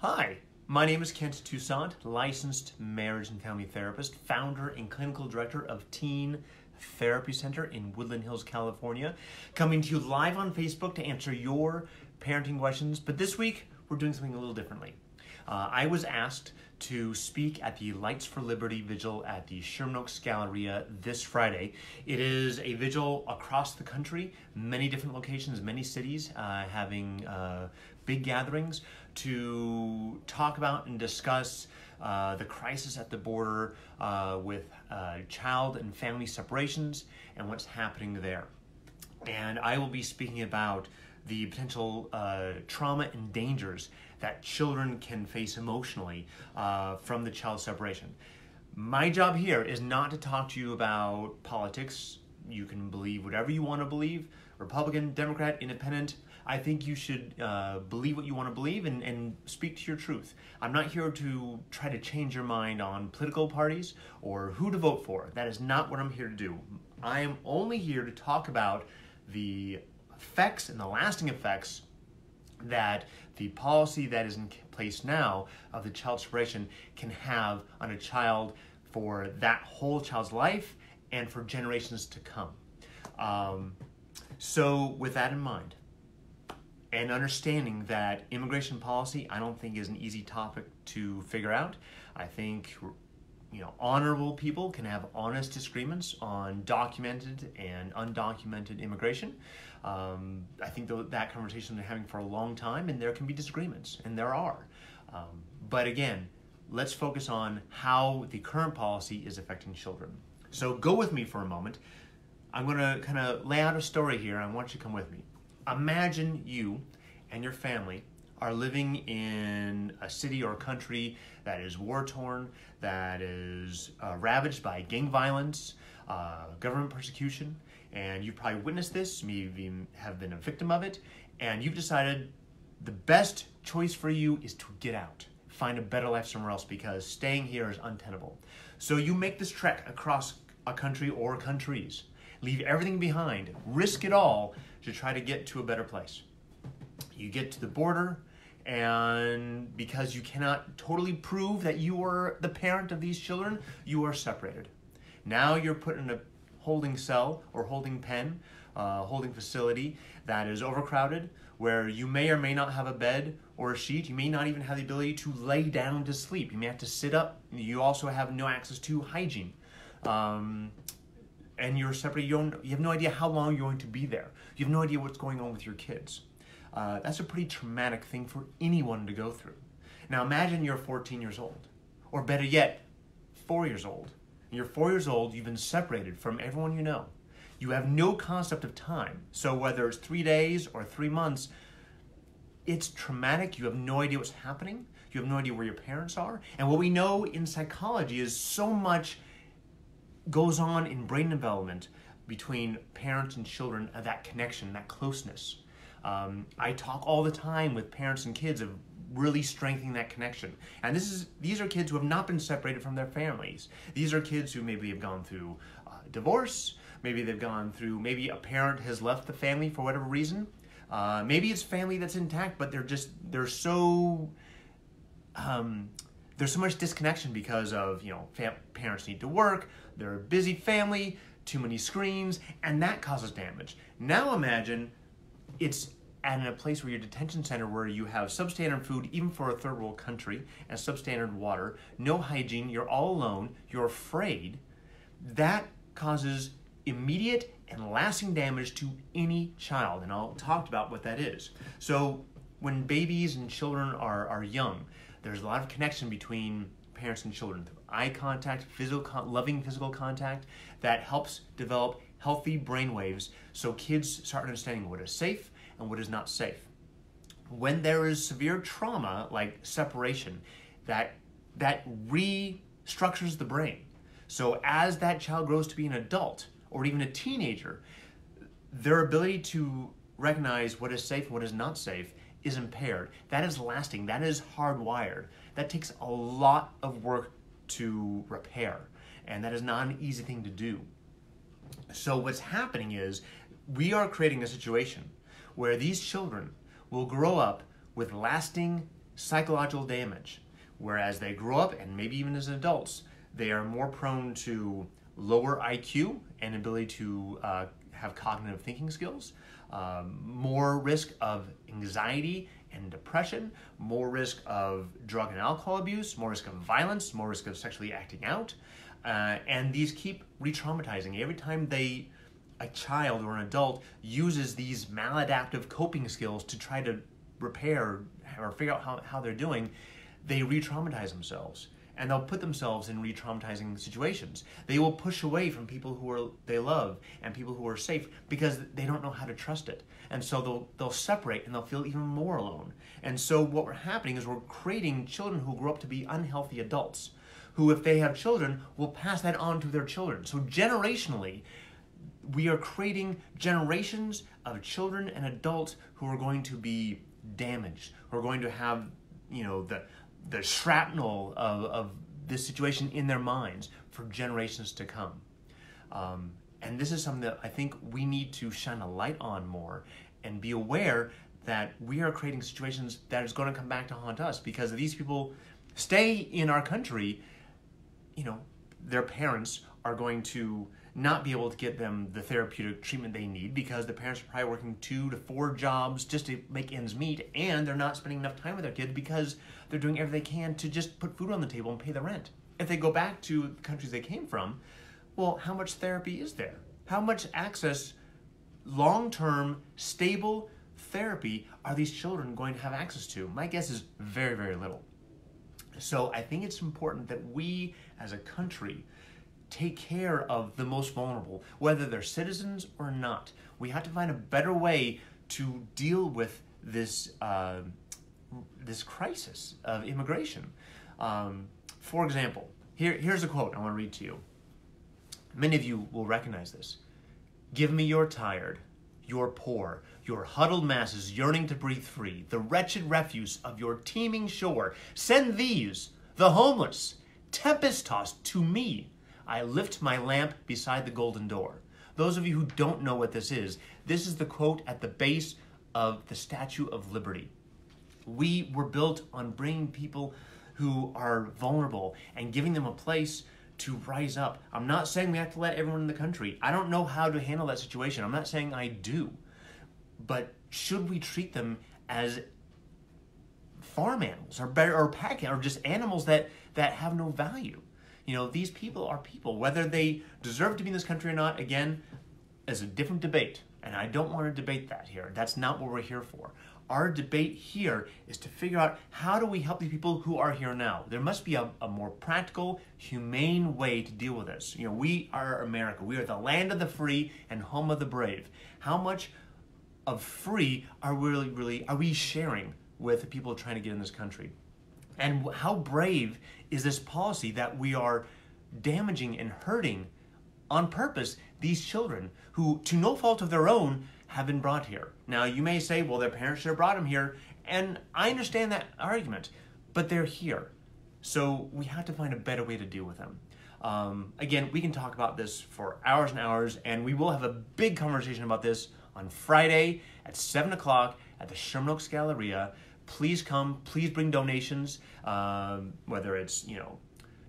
Hi, my name is Kent Toussaint, licensed marriage and family therapist, founder and clinical director of Teen Therapy Center in Woodland Hills, California, coming to you live on Facebook to answer your parenting questions. But this week, we're doing something a little differently. Uh, I was asked to speak at the Lights for Liberty vigil at the Sherman Oaks Galleria this Friday. It is a vigil across the country, many different locations, many cities, uh, having uh, big gatherings to talk about and discuss uh, the crisis at the border uh, with uh, child and family separations and what's happening there. And I will be speaking about the potential uh, trauma and dangers that children can face emotionally uh, from the child separation. My job here is not to talk to you about politics. You can believe whatever you want to believe Republican, Democrat, Independent. I think you should uh, believe what you want to believe and, and speak to your truth. I'm not here to try to change your mind on political parties or who to vote for. That is not what I'm here to do. I am only here to talk about the effects and the lasting effects that the policy that is in place now of the child separation can have on a child for that whole child's life and for generations to come. Um, so, with that in mind, and understanding that immigration policy, I don't think is an easy topic to figure out. I think you know, honorable people can have honest disagreements on documented and undocumented immigration. Um, I think th- that conversation they're having for a long time, and there can be disagreements, and there are. Um, but again, let's focus on how the current policy is affecting children. So go with me for a moment. I'm going to kind of lay out a story here. I want you to come with me. Imagine you and your family are living in a city or country that is war torn, that is uh, ravaged by gang violence, uh, government persecution, and you've probably witnessed this, maybe have been a victim of it, and you've decided the best choice for you is to get out, find a better life somewhere else because staying here is untenable. So you make this trek across a country or countries, leave everything behind, risk it all to try to get to a better place. You get to the border, and because you cannot totally prove that you are the parent of these children, you are separated. Now you're put in a holding cell or holding pen, uh, holding facility that is overcrowded, where you may or may not have a bed or a sheet. You may not even have the ability to lay down to sleep. You may have to sit up. You also have no access to hygiene. Um, and you're separated. You, don't. you have no idea how long you're going to be there. You have no idea what's going on with your kids. Uh, that's a pretty traumatic thing for anyone to go through. Now imagine you're 14 years old, or better yet, four years old. You're four years old, you've been separated from everyone you know. You have no concept of time. So whether it's three days or three months, it's traumatic. You have no idea what's happening. You have no idea where your parents are. And what we know in psychology is so much goes on in brain development between parents and children, of that connection, that closeness. Um, I talk all the time with parents and kids of really strengthening that connection. And this is these are kids who have not been separated from their families. These are kids who maybe have gone through uh, divorce. Maybe they've gone through. Maybe a parent has left the family for whatever reason. Uh, maybe it's family that's intact, but they're just they're so. Um, there's so much disconnection because of you know parents need to work. They're a busy family, too many screens, and that causes damage. Now imagine it's in a place where your detention center where you have substandard food even for a third world country and substandard water no hygiene you're all alone you're afraid that causes immediate and lasting damage to any child and i'll talk about what that is so when babies and children are, are young there's a lot of connection between parents and children through eye contact physical loving physical contact that helps develop healthy brain waves so kids start understanding what is safe and what is not safe. When there is severe trauma like separation, that that restructures the brain. So as that child grows to be an adult or even a teenager, their ability to recognize what is safe and what is not safe is impaired. That is lasting. That is hardwired. That takes a lot of work to repair, and that is not an easy thing to do. So what's happening is we are creating a situation where these children will grow up with lasting psychological damage. Whereas they grow up and maybe even as adults, they are more prone to lower IQ and ability to uh, have cognitive thinking skills, um, more risk of anxiety and depression, more risk of drug and alcohol abuse, more risk of violence, more risk of sexually acting out. Uh, and these keep re traumatizing. Every time they, a child or an adult, uses these maladaptive coping skills to try to repair or figure out how, how they're doing, they re traumatize themselves and they'll put themselves in re-traumatizing situations. They will push away from people who are they love and people who are safe because they don't know how to trust it. And so they'll they'll separate and they'll feel even more alone. And so what we're happening is we're creating children who grow up to be unhealthy adults who if they have children will pass that on to their children. So generationally we are creating generations of children and adults who are going to be damaged, who are going to have, you know, the the shrapnel of, of this situation in their minds for generations to come. Um, and this is something that I think we need to shine a light on more and be aware that we are creating situations that is going to come back to haunt us because these people stay in our country, you know, their parents are going to not be able to get them the therapeutic treatment they need because the parents are probably working two to four jobs just to make ends meet and they're not spending enough time with their kids because they're doing everything they can to just put food on the table and pay the rent. If they go back to the countries they came from, well, how much therapy is there? How much access, long term, stable therapy are these children going to have access to? My guess is very, very little. So I think it's important that we as a country take care of the most vulnerable, whether they're citizens or not. We have to find a better way to deal with this uh, this crisis of immigration. Um, for example, here, here's a quote I want to read to you. Many of you will recognize this. Give me your tired, your poor, your huddled masses yearning to breathe free, the wretched refuse of your teeming shore. Send these, the homeless, tempest tossed, to me I lift my lamp beside the golden door. Those of you who don't know what this is, this is the quote at the base of the Statue of Liberty. We were built on bringing people who are vulnerable and giving them a place to rise up. I'm not saying we have to let everyone in the country. I don't know how to handle that situation. I'm not saying I do. But should we treat them as farm animals or better or pack or just animals that that have no value? You know, these people are people. Whether they deserve to be in this country or not, again, is a different debate. And I don't want to debate that here. That's not what we're here for. Our debate here is to figure out how do we help these people who are here now. There must be a, a more practical, humane way to deal with this. You know, we are America. We are the land of the free and home of the brave. How much of free are we really, really are we sharing with the people trying to get in this country? And how brave is this policy that we are damaging and hurting on purpose these children who, to no fault of their own, have been brought here. Now, you may say, well, their parents should have brought them here, and I understand that argument, but they're here. So we have to find a better way to deal with them. Um, again, we can talk about this for hours and hours, and we will have a big conversation about this on Friday at 7 o'clock at the Sherman Oaks Galleria please come. Please bring donations, um, whether it's, you know,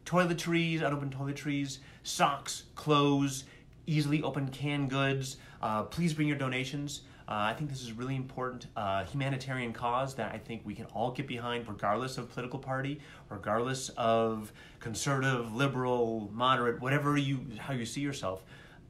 toiletries, unopened toiletries, socks, clothes, easily opened canned goods. Uh, please bring your donations. Uh, I think this is really important uh, humanitarian cause that I think we can all get behind, regardless of political party, regardless of conservative, liberal, moderate, whatever you how you see yourself.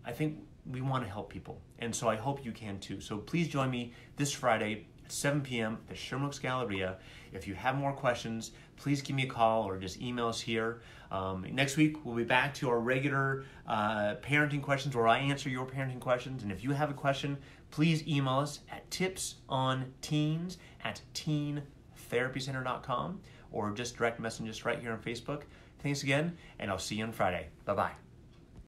I think we want to help people, and so I hope you can too. So please join me this Friday 7 p.m. at the Sherman Oaks Galleria. If you have more questions, please give me a call or just email us here. Um, next week, we'll be back to our regular uh, parenting questions where I answer your parenting questions. And if you have a question, please email us at tipsonteens at teentherapycenter.com or just direct message us right here on Facebook. Thanks again, and I'll see you on Friday. Bye bye.